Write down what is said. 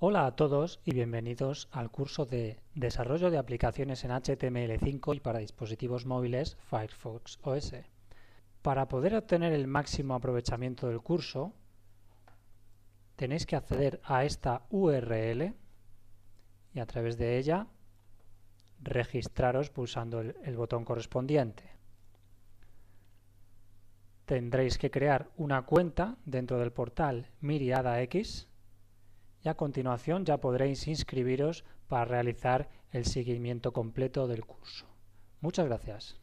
Hola a todos y bienvenidos al curso de Desarrollo de aplicaciones en HTML5 y para dispositivos móviles Firefox OS. Para poder obtener el máximo aprovechamiento del curso, tenéis que acceder a esta URL y a través de ella registraros pulsando el, botón correspondiente. Tendréis que crear una cuenta dentro del portal Miriada X y a continuación ya podréis inscribiros para realizar el seguimiento completo del curso. Muchas gracias.